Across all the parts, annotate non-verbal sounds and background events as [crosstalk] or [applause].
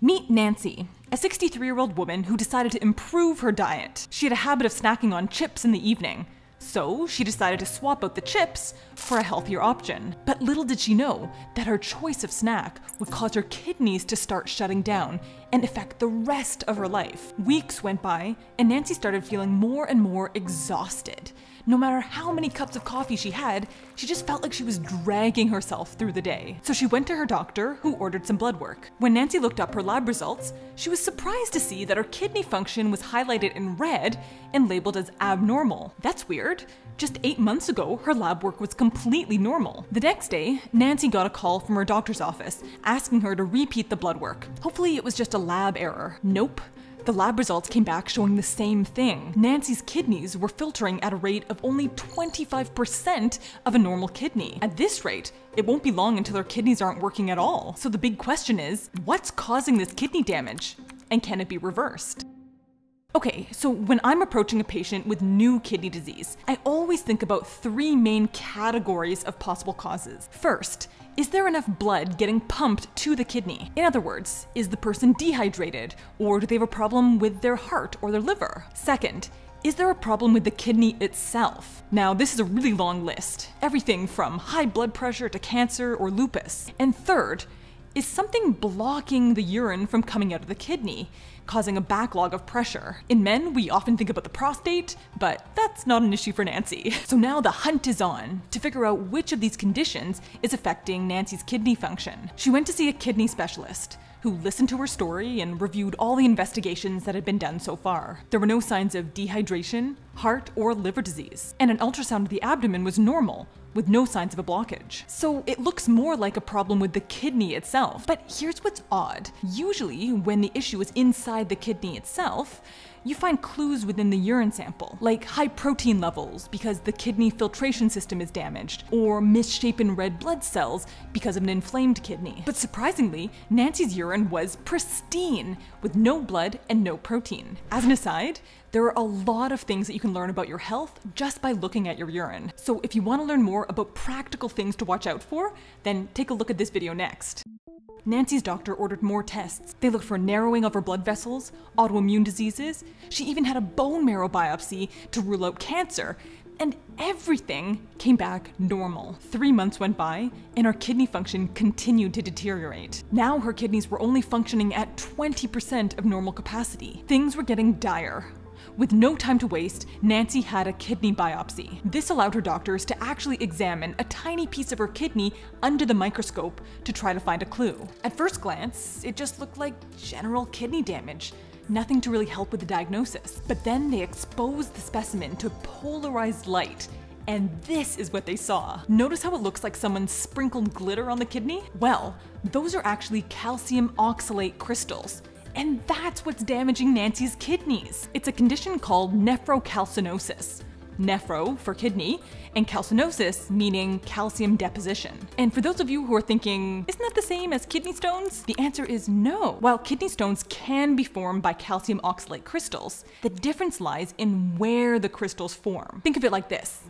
Meet Nancy, a 63 year old woman who decided to improve her diet. She had a habit of snacking on chips in the evening, so she decided to swap out the chips for a healthier option. But little did she know that her choice of snack would cause her kidneys to start shutting down and affect the rest of her life. Weeks went by, and Nancy started feeling more and more exhausted. No matter how many cups of coffee she had, she just felt like she was dragging herself through the day. So she went to her doctor, who ordered some blood work. When Nancy looked up her lab results, she was surprised to see that her kidney function was highlighted in red and labeled as abnormal. That's weird. Just eight months ago, her lab work was completely normal. The next day, Nancy got a call from her doctor's office asking her to repeat the blood work. Hopefully, it was just a lab error. Nope. The lab results came back showing the same thing. Nancy's kidneys were filtering at a rate of only 25% of a normal kidney. At this rate, it won't be long until her kidneys aren't working at all. So the big question is, what's causing this kidney damage? And can it be reversed? Okay, so when I'm approaching a patient with new kidney disease, I always think about three main categories of possible causes. First, is there enough blood getting pumped to the kidney? In other words, is the person dehydrated, or do they have a problem with their heart or their liver? Second, is there a problem with the kidney itself? Now, this is a really long list. Everything from high blood pressure to cancer or lupus. And third, is something blocking the urine from coming out of the kidney, causing a backlog of pressure. In men, we often think about the prostate, but that's not an issue for Nancy. [laughs] So now the hunt is on to figure out which of these conditions is affecting Nancy's kidney function. She went to see a kidney specialist who listened to her story and reviewed all the investigations that had been done so far. There were no signs of dehydration, heart, or liver disease, and an ultrasound of the abdomen was normal, with no signs of a blockage. So it looks more like a problem with the kidney itself. But here's what's odd. Usually, when the issue is inside the kidney itself, you find clues within the urine sample, like high protein levels because the kidney filtration system is damaged, or misshapen red blood cells because of an inflamed kidney. But surprisingly, Nancy's urine was pristine, with no blood and no protein. As an aside, there are a lot of things that you can learn about your health just by looking at your urine. So if you want to learn more about practical things to watch out for, then take a look at this video next. Nancy's doctor ordered more tests. They looked for narrowing of her blood vessels, autoimmune diseases. She even had a bone marrow biopsy to rule out cancer. And everything came back normal. Three months went by, and her kidney function continued to deteriorate. Now her kidneys were only functioning at 20% of normal capacity. Things were getting dire. With no time to waste, Nancy had a kidney biopsy. This allowed her doctors to actually examine a tiny piece of her kidney under the microscope to try to find a clue. At first glance, it just looked like general kidney damage, nothing to really help with the diagnosis. But then they exposed the specimen to polarized light and this is what they saw. Notice how it looks like someone sprinkled glitter on the kidney? Well, those are actually calcium oxalate crystals. And that's what's damaging Nancy's kidneys. It's a condition called nephrocalcinosis. Nephro for kidney, and calcinosis meaning calcium deposition. And for those of you who are thinking, isn't that the same as kidney stones? The answer is no. While kidney stones can be formed by calcium oxalate crystals, the difference lies in where the crystals form. Think of it like this.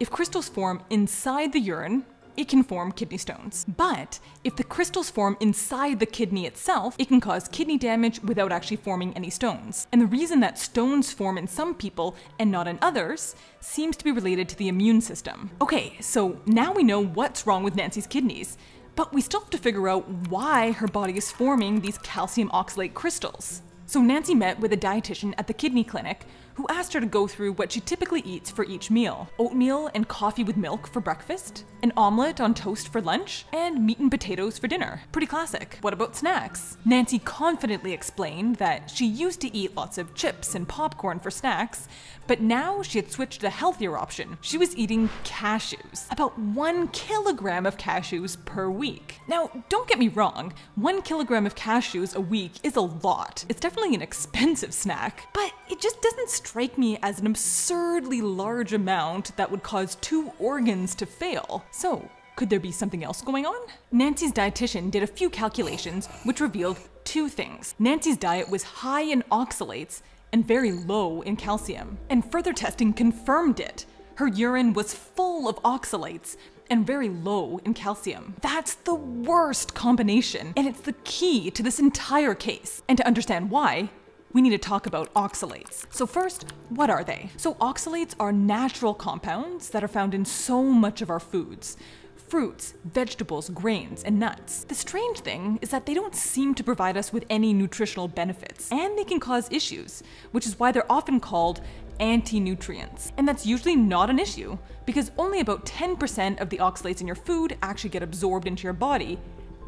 If crystals form inside the urine, it can form kidney stones. But if the crystals form inside the kidney itself, it can cause kidney damage without actually forming any stones. And the reason that stones form in some people and not in others seems to be related to the immune system. Okay, so now we know what's wrong with Nancy's kidneys. But we still have to figure out why her body is forming these calcium oxalate crystals. So Nancy met with a dietitian at the kidney clinic who asked her to go through what she typically eats for each meal. Oatmeal and coffee with milk for breakfast, an omelette on toast for lunch, and meat and potatoes for dinner. Pretty classic. What about snacks? Nancy confidently explained that she used to eat lots of chips and popcorn for snacks, but now she had switched to a healthier option. She was eating cashews, about one kilogram of cashews per week. Now, don't get me wrong, one kilogram of cashews a week is a lot. It's definitely an expensive snack, but it just doesn't strike me as an absurdly large amount that would cause two organs to fail. So, could there be something else going on? Nancy's dietitian did a few calculations which revealed two things. Nancy's diet was high in oxalates and very low in calcium, and further testing confirmed it. Her urine was full of oxalates, and very low in calcium. That's the worst combination, and it's the key to this entire case. And to understand why, we need to talk about oxalates. So first, what are they? So oxalates are natural compounds that are found in so much of our foods fruits, vegetables, grains, and nuts. The strange thing is that they don't seem to provide us with any nutritional benefits, and they can cause issues, which is why they're often called anti-nutrients. And that's usually not an issue, because only about 10% of the oxalates in your food actually get absorbed into your body.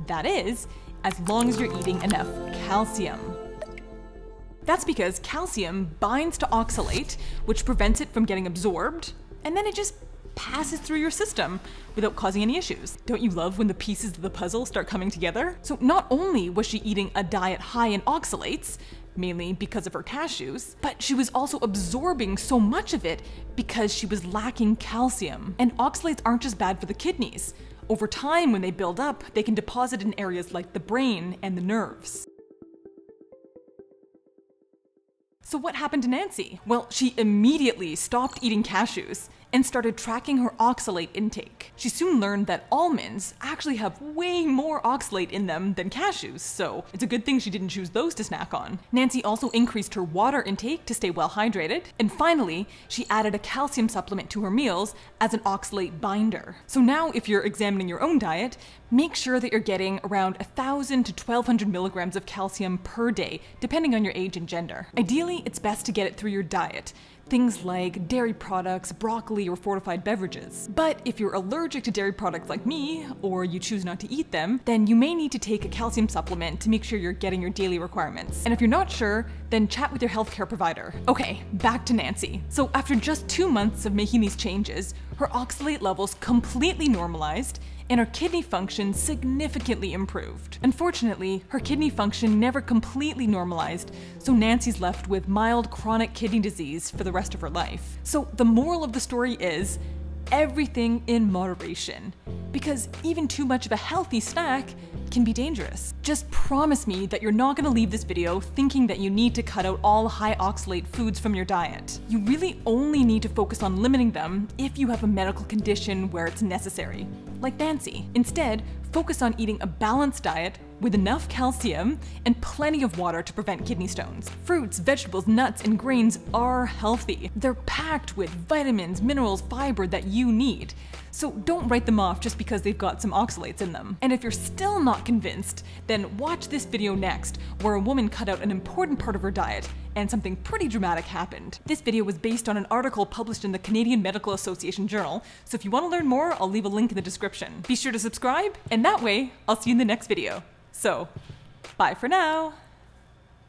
That is, as long as you're eating enough calcium. That's because calcium binds to oxalate, which prevents it from getting absorbed, and then it just passes through your system without causing any issues. Don't you love when the pieces of the puzzle start coming together? So not only was she eating a diet high in oxalates, mainly because of her cashews, but she was also absorbing so much of it because she was lacking calcium. And oxalates aren't just bad for the kidneys. Over time, when they build up, they can deposit in areas like the brain and the nerves. So what happened to Nancy? Well, she immediately stopped eating cashews and started tracking her oxalate intake. She soon learned that almonds actually have way more oxalate in them than cashews, so it's a good thing she didn't choose those to snack on. Nancy also increased her water intake to stay well hydrated, and finally, she added a calcium supplement to her meals as an oxalate binder. So now if you're examining your own diet, make sure that you're getting around 1,000 to 1,200 milligrams of calcium per day, depending on your age and gender. Ideally, it's best to get it through your diet things like dairy products, broccoli, or fortified beverages. But if you're allergic to dairy products like me, or you choose not to eat them, then you may need to take a calcium supplement to make sure you're getting your daily requirements. And if you're not sure, then chat with your healthcare provider. Okay, back to Nancy. So after just two months of making these changes, her oxalate levels completely normalized, and her kidney function significantly improved. Unfortunately, her kidney function never completely normalized, so Nancy's left with mild chronic kidney disease for the rest of her life. So the moral of the story is everything in moderation, because even too much of a healthy snack can be dangerous. Just promise me that you're not gonna leave this video thinking that you need to cut out all high oxalate foods from your diet. You really only need to focus on limiting them if you have a medical condition where it's necessary, like Nancy. Instead, focus on eating a balanced diet with enough calcium and plenty of water to prevent kidney stones. Fruits, vegetables, nuts, and grains are healthy. They're packed with vitamins, minerals, fiber that you need. So don't write them off just because they've got some oxalates in them. And if you're still not convinced, then watch this video next, where a woman cut out an important part of her diet and something pretty dramatic happened. This video was based on an article published in the Canadian Medical Association Journal, so if you want to learn more, I'll leave a link in the description. Be sure to subscribe, and that way, I'll see you in the next video. So, bye for now!